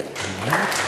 All right.